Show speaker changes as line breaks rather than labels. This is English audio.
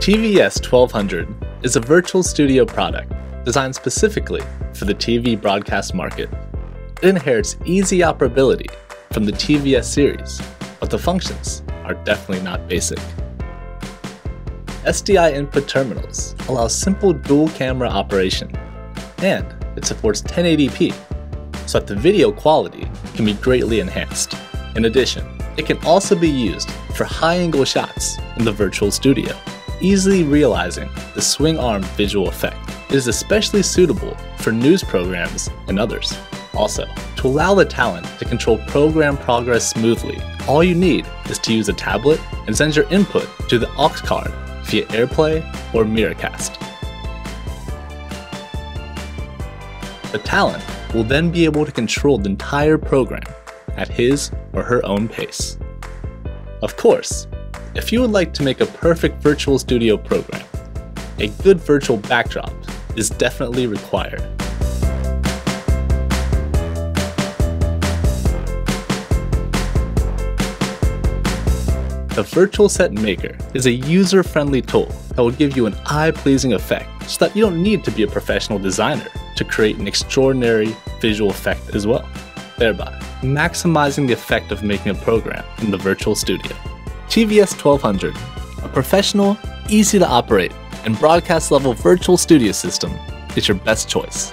TVS 1200 is a virtual studio product designed specifically for the TV broadcast market. It inherits easy operability from the TVS series, but the functions are definitely not basic. SDI input terminals allow simple dual camera operation, and it supports 1080p, so that the video quality can be greatly enhanced. In addition, it can also be used for high angle shots in the virtual studio, easily realizing the swing arm visual effect. It is especially suitable for news programs and others. Also, to allow the talent to control program progress smoothly, all you need is to use a tablet and send your input to the aux card via AirPlay or Miracast. The talent will then be able to control the entire program at his or her own pace. Of course, if you would like to make a perfect virtual studio program, a good virtual backdrop is definitely required. The Virtual Set Maker is a user friendly tool that will give you an eye pleasing effect so that you don't need to be a professional designer to create an extraordinary visual effect as well, thereby maximizing the effect of making a program in the virtual studio. TVS 1200, a professional, easy to operate, and broadcast level virtual studio system is your best choice.